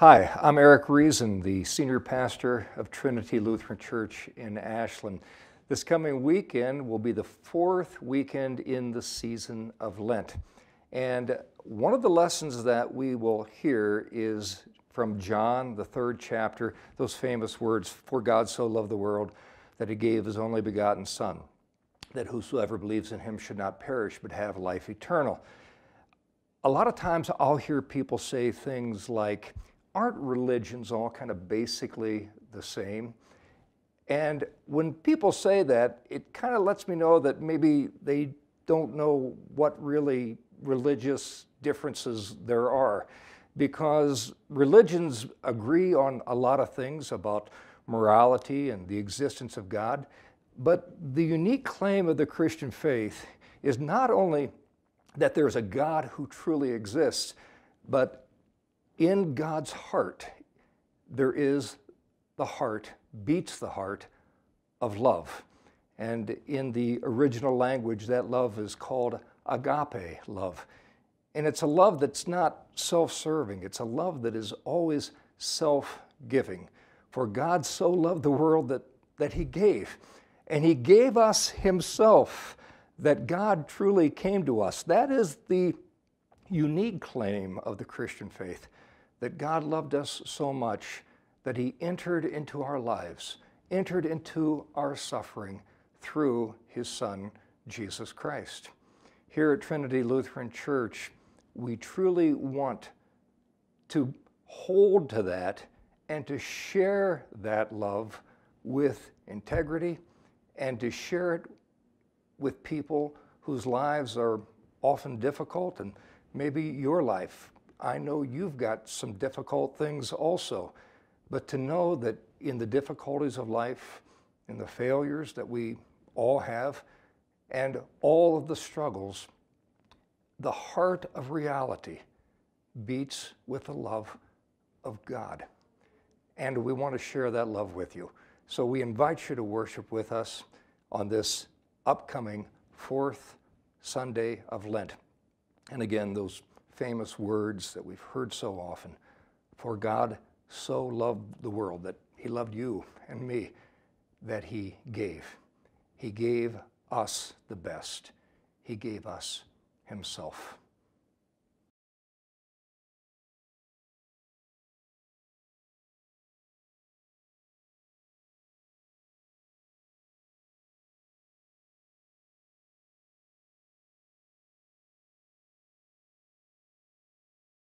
Hi, I'm Eric Riesen, the senior pastor of Trinity Lutheran Church in Ashland. This coming weekend will be the fourth weekend in the season of Lent. And one of the lessons that we will hear is from John, the third chapter, those famous words, For God so loved the world that he gave his only begotten Son, that whosoever believes in him should not perish but have life eternal. A lot of times I'll hear people say things like, aren't religions all kind of basically the same? And when people say that, it kind of lets me know that maybe they don't know what really religious differences there are. Because religions agree on a lot of things about morality and the existence of God, but the unique claim of the Christian faith is not only that there's a God who truly exists, but in God's heart, there is the heart, beats the heart of love. And in the original language, that love is called agape love. And it's a love that's not self serving, it's a love that is always self giving. For God so loved the world that, that He gave. And He gave us Himself, that God truly came to us. That is the unique claim of the Christian faith that God loved us so much that He entered into our lives, entered into our suffering through His Son, Jesus Christ. Here at Trinity Lutheran Church, we truly want to hold to that and to share that love with integrity and to share it with people whose lives are often difficult and maybe your life I know you've got some difficult things also, but to know that in the difficulties of life, in the failures that we all have, and all of the struggles, the heart of reality beats with the love of God. And we want to share that love with you. So we invite you to worship with us on this upcoming fourth Sunday of Lent. And again, those famous words that we've heard so often. For God so loved the world that he loved you and me that he gave. He gave us the best. He gave us himself.